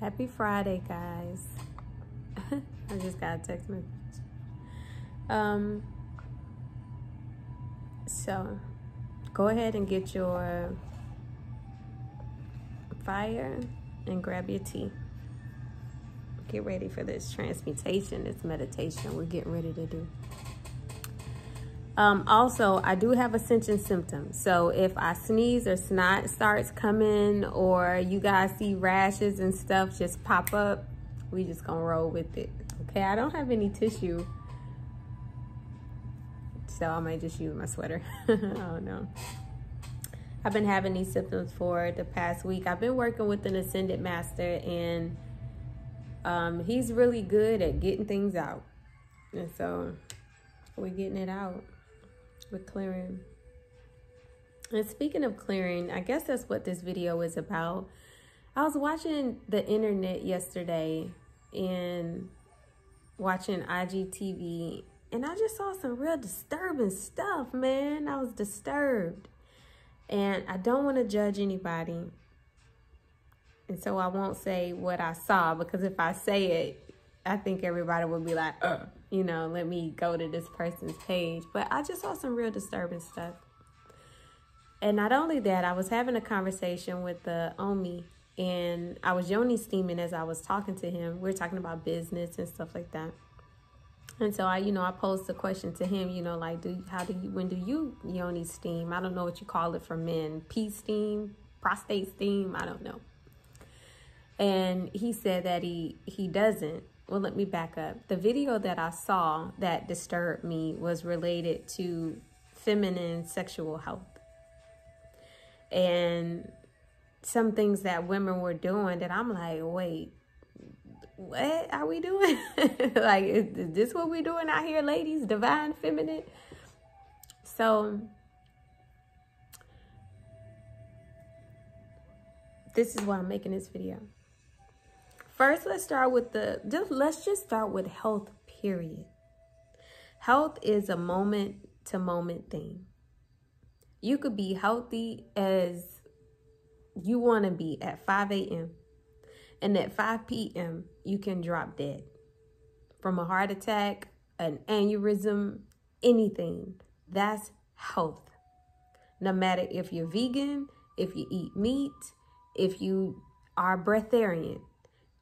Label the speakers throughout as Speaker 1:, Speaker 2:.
Speaker 1: Happy Friday, guys. I just got a text message. Um, so go ahead and get your fire and grab your tea. Get ready for this transmutation, this meditation we're getting ready to do. Um, also, I do have ascension symptoms. So if I sneeze or snot starts coming or you guys see rashes and stuff just pop up, we just gonna roll with it. Okay, I don't have any tissue. So I might just use my sweater. oh no. I've been having these symptoms for the past week. I've been working with an ascended master and um, he's really good at getting things out. And so we're getting it out with clearing. And speaking of clearing, I guess that's what this video is about. I was watching the internet yesterday and watching IGTV, and I just saw some real disturbing stuff, man. I was disturbed. And I don't want to judge anybody. And so I won't say what I saw because if I say it, I think everybody would be like, uh, you know, let me go to this person's page. But I just saw some real disturbing stuff. And not only that, I was having a conversation with the Omi and I was yoni steaming as I was talking to him. We are talking about business and stuff like that. And so I, you know, I posed a question to him, you know, like, do how do you, when do you yoni steam? I don't know what you call it for men, pee steam, prostate steam, I don't know. And he said that he he doesn't well, let me back up. The video that I saw that disturbed me was related to feminine sexual health. And some things that women were doing that I'm like, wait, what are we doing? like, is, is this what we're doing out here, ladies? Divine feminine? So, this is why I'm making this video. First, let's start with the, just let's just start with health, period. Health is a moment to moment thing. You could be healthy as you want to be at 5 a.m. And at 5 p.m., you can drop dead from a heart attack, an aneurysm, anything. That's health. No matter if you're vegan, if you eat meat, if you are breatharian,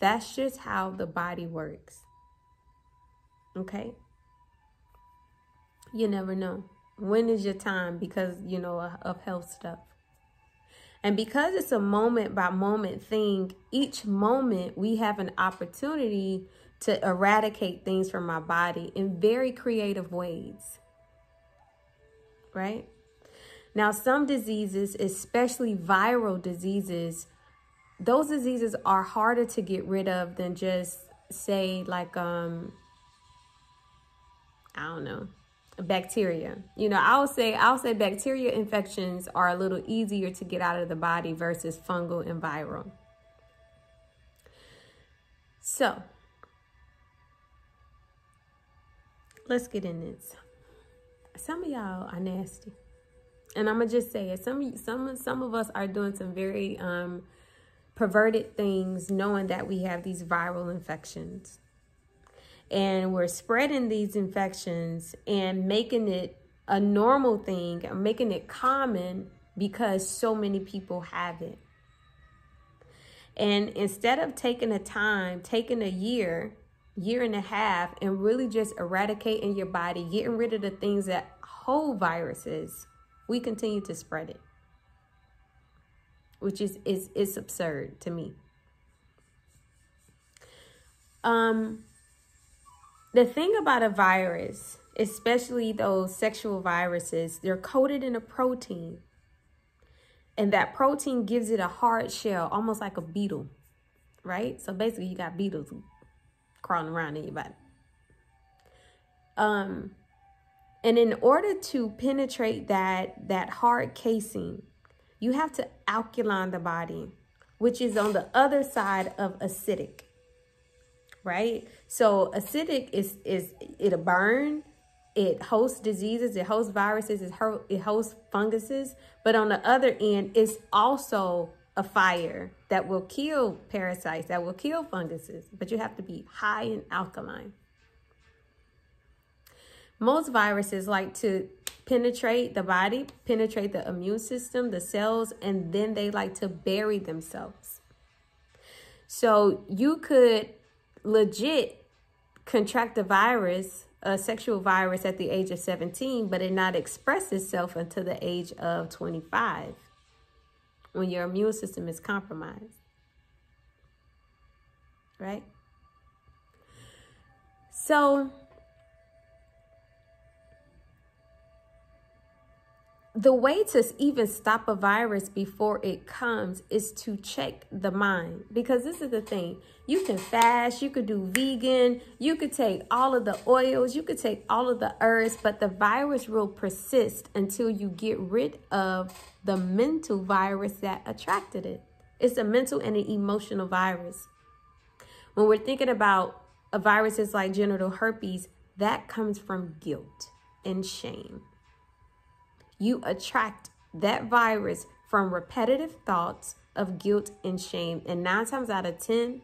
Speaker 1: that's just how the body works. Okay? You never know. When is your time because, you know, of health stuff? And because it's a moment by moment thing, each moment we have an opportunity to eradicate things from our body in very creative ways. Right? Now, some diseases, especially viral diseases, those diseases are harder to get rid of than just say like um I don't know bacteria. You know, I'll say I'll say bacteria infections are a little easier to get out of the body versus fungal and viral. So, let's get in this. Some of y'all are nasty. And I'm gonna just say it. Some some some of us are doing some very um perverted things knowing that we have these viral infections. And we're spreading these infections and making it a normal thing, making it common because so many people have it. And instead of taking a time, taking a year, year and a half, and really just eradicating your body, getting rid of the things that hold viruses, we continue to spread it which is is is absurd to me. Um the thing about a virus, especially those sexual viruses, they're coated in a protein. And that protein gives it a hard shell, almost like a beetle, right? So basically you got beetles crawling around in your body. Um and in order to penetrate that that hard casing, you have to alkaline the body, which is on the other side of acidic, right? So acidic is, is it'll burn, it hosts diseases, it hosts viruses, it, hosts funguses, but on the other end, it's also a fire that will kill parasites, that will kill funguses, but you have to be high in alkaline. Most viruses like to penetrate the body, penetrate the immune system, the cells, and then they like to bury themselves. So you could legit contract the virus, a sexual virus at the age of 17, but it not express itself until the age of 25 when your immune system is compromised. Right? So, the way to even stop a virus before it comes is to check the mind. Because this is the thing. You can fast you could do vegan you could take all of the oils you could take all of the herbs but the virus will persist until you get rid of the mental virus that attracted it. It's a mental and an emotional virus. When we're thinking about a virus viruses like genital herpes that comes from guilt and shame you attract that virus from repetitive thoughts of guilt and shame. And nine times out of 10,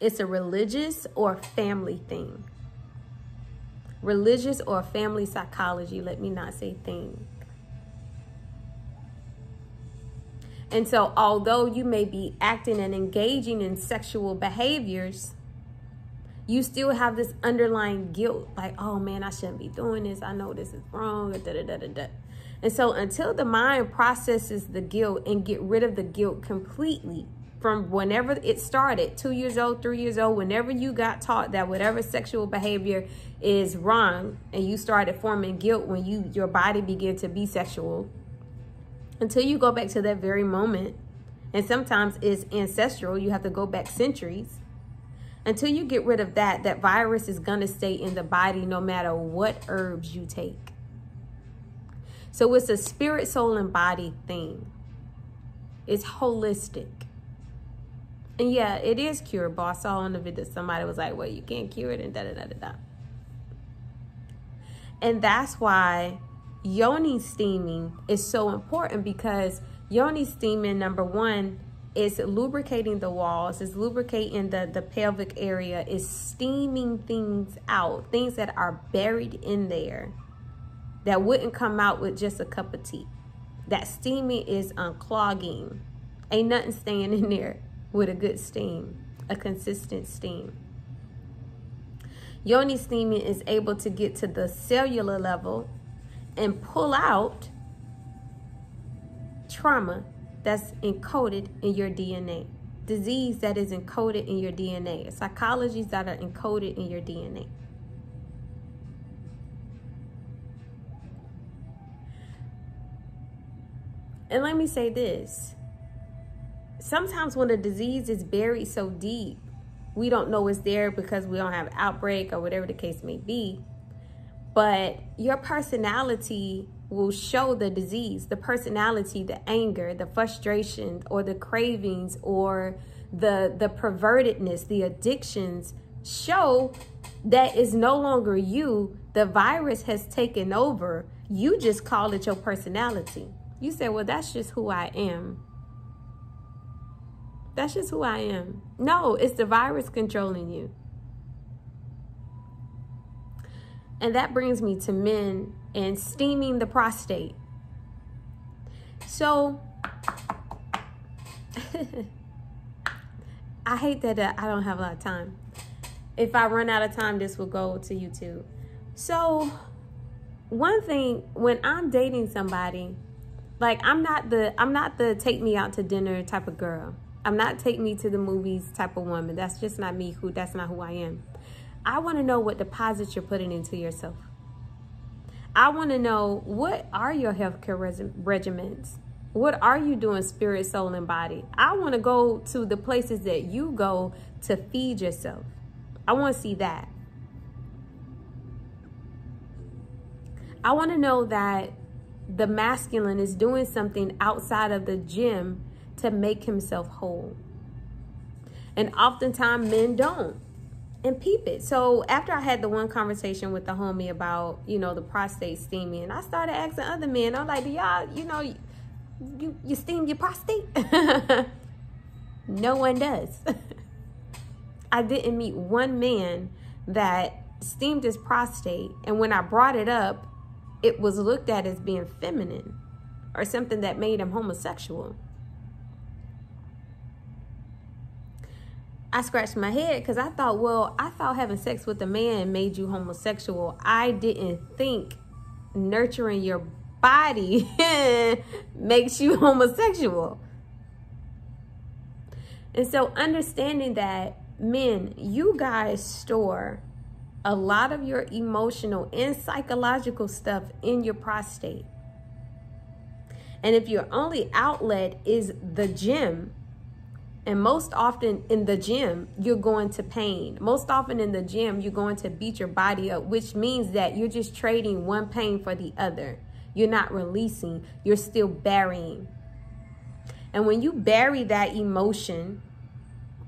Speaker 1: it's a religious or family thing. Religious or family psychology, let me not say thing. And so, although you may be acting and engaging in sexual behaviors, you still have this underlying guilt like oh man i shouldn't be doing this i know this is wrong da, da, da, da, da. and so until the mind processes the guilt and get rid of the guilt completely from whenever it started two years old three years old whenever you got taught that whatever sexual behavior is wrong and you started forming guilt when you your body began to be sexual until you go back to that very moment and sometimes it's ancestral you have to go back centuries until you get rid of that, that virus is going to stay in the body no matter what herbs you take. So it's a spirit, soul, and body thing. It's holistic. And yeah, it is curable. I saw on the video somebody was like, well, you can't cure it and da da da da da. And that's why yoni steaming is so important because yoni steaming, number one, is lubricating the walls, it's lubricating the, the pelvic area, it's steaming things out, things that are buried in there that wouldn't come out with just a cup of tea. That steaming is unclogging. Ain't nothing staying in there with a good steam, a consistent steam. Yoni steaming is able to get to the cellular level and pull out trauma that's encoded in your DNA, disease that is encoded in your DNA, psychologies that are encoded in your DNA. And let me say this. Sometimes when a disease is buried so deep, we don't know it's there because we don't have outbreak or whatever the case may be. But your personality will show the disease, the personality, the anger, the frustration, or the cravings, or the the pervertedness, the addictions show that is no longer you. The virus has taken over. You just call it your personality. You say, well, that's just who I am. That's just who I am. No, it's the virus controlling you. And that brings me to men and steaming the prostate. So, I hate that uh, I don't have a lot of time. If I run out of time, this will go to YouTube. So, one thing when I'm dating somebody, like I'm not the I'm not the take me out to dinner type of girl. I'm not take me to the movies type of woman. That's just not me. Who that's not who I am. I want to know what deposits you're putting into yourself. I want to know what are your healthcare regimens? What are you doing spirit, soul, and body? I want to go to the places that you go to feed yourself. I want to see that. I want to know that the masculine is doing something outside of the gym to make himself whole. And oftentimes men don't and peep it. So after I had the one conversation with the homie about, you know, the prostate steaming, I started asking other men, I'm like, do y'all, you know, you, you steam your prostate? no one does. I didn't meet one man that steamed his prostate. And when I brought it up, it was looked at as being feminine or something that made him homosexual. I scratched my head because I thought, well, I thought having sex with a man made you homosexual. I didn't think nurturing your body makes you homosexual. And so understanding that, men, you guys store a lot of your emotional and psychological stuff in your prostate. And if your only outlet is the gym, and most often in the gym, you're going to pain. Most often in the gym, you're going to beat your body up, which means that you're just trading one pain for the other. You're not releasing, you're still burying. And when you bury that emotion,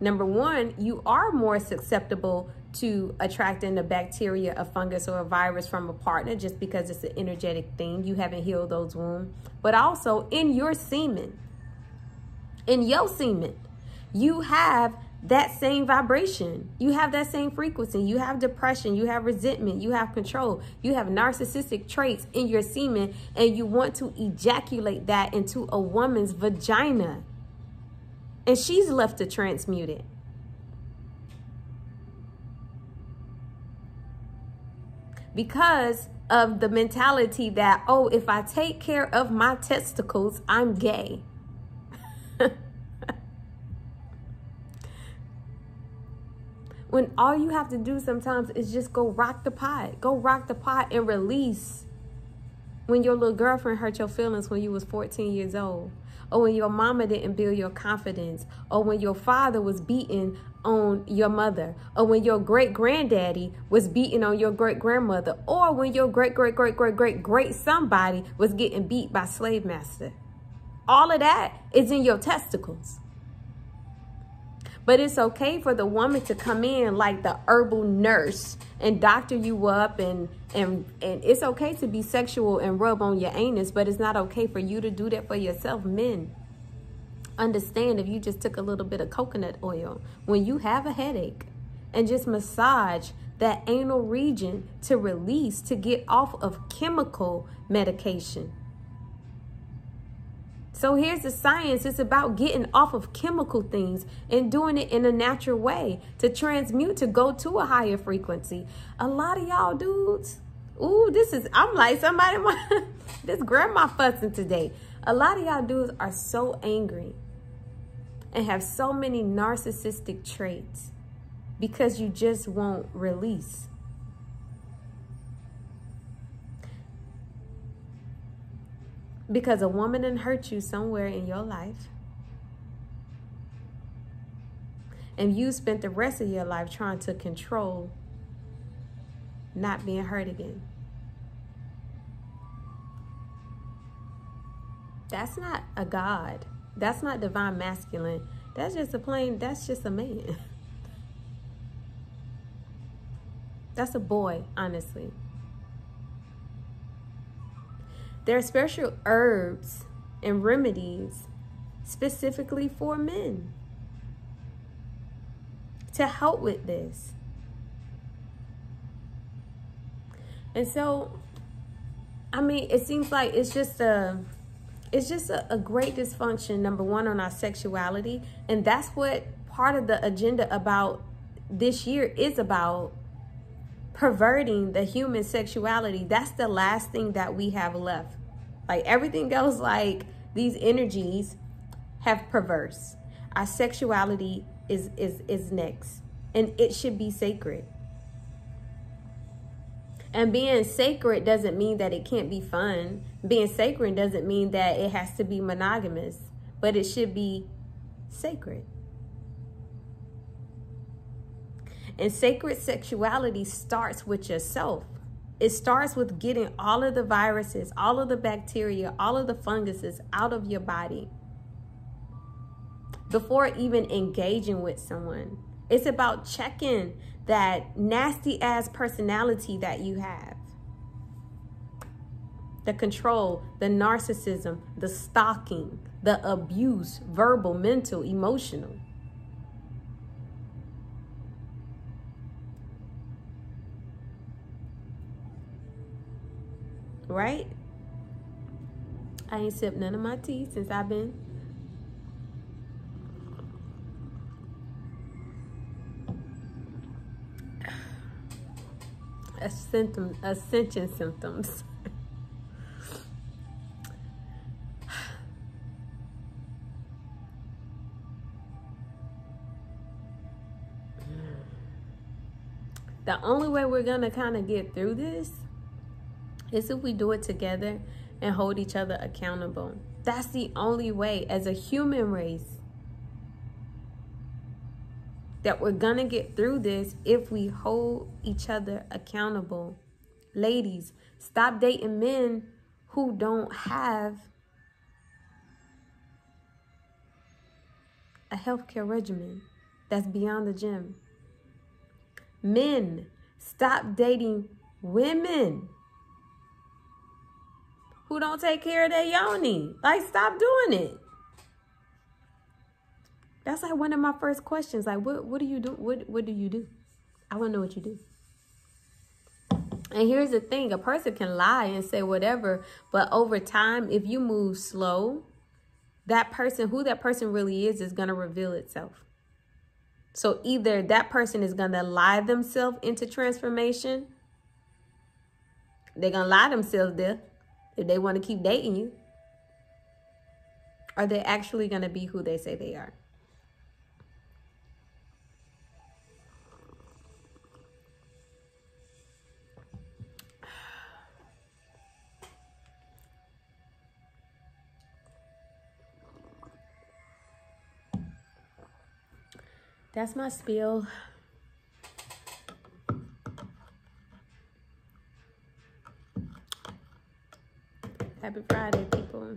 Speaker 1: number one, you are more susceptible to attracting a bacteria, a fungus, or a virus from a partner just because it's an energetic thing. You haven't healed those wounds. But also in your semen, in your semen, you have that same vibration. You have that same frequency. You have depression. You have resentment. You have control. You have narcissistic traits in your semen, and you want to ejaculate that into a woman's vagina. And she's left to transmute it. because of the mentality that, oh, if I take care of my testicles, I'm gay. When all you have to do sometimes is just go rock the pot. Go rock the pot and release. When your little girlfriend hurt your feelings when you was 14 years old or when your mama didn't build your confidence, or when your father was beaten on your mother, or when your great granddaddy was beaten on your great grandmother, or when your great great great great great great somebody was getting beat by slave master. All of that is in your testicles. But it's okay for the woman to come in like the herbal nurse and doctor you up and and and it's okay to be sexual and rub on your anus, but it's not okay for you to do that for yourself, men. Understand if you just took a little bit of coconut oil when you have a headache and just massage that anal region to release to get off of chemical medication. So here's the science. It's about getting off of chemical things and doing it in a natural way to transmute, to go to a higher frequency. A lot of y'all dudes, ooh, this is, I'm like somebody, this grandma fussing today. A lot of y'all dudes are so angry and have so many narcissistic traits because you just won't release. Because a woman didn't hurt you somewhere in your life. And you spent the rest of your life trying to control not being hurt again. That's not a God. That's not divine masculine. That's just a plain, that's just a man. That's a boy, honestly. There are special herbs and remedies specifically for men to help with this. And so, I mean, it seems like it's just a, it's just a, a great dysfunction, number one, on our sexuality. And that's what part of the agenda about this year is about perverting the human sexuality. That's the last thing that we have left. Like everything else, like these energies have perverse. Our sexuality is is is next. And it should be sacred. And being sacred doesn't mean that it can't be fun. Being sacred doesn't mean that it has to be monogamous, but it should be sacred. And sacred sexuality starts with yourself. It starts with getting all of the viruses, all of the bacteria, all of the funguses out of your body before even engaging with someone. It's about checking that nasty ass personality that you have. the control, the narcissism, the stalking, the abuse, verbal, mental, emotional. Right? I ain't sipped none of my tea since I've been symptom ascension symptoms. the only way we're gonna kind of get through this is if we do it together and hold each other accountable. That's the only way as a human race that we're gonna get through this if we hold each other accountable. Ladies, stop dating men who don't have a healthcare regimen that's beyond the gym. Men, stop dating women who don't take care of their yoni. Like, stop doing it. That's like one of my first questions. Like, what what do you do? What what do you do? I want to know what you do. And here's the thing: a person can lie and say whatever, but over time, if you move slow, that person, who that person really is, is gonna reveal itself. So either that person is going to lie themselves into transformation. They're going to lie themselves there if they want to keep dating you. Are they actually going to be who they say they are? That's my spiel. Happy Friday, people.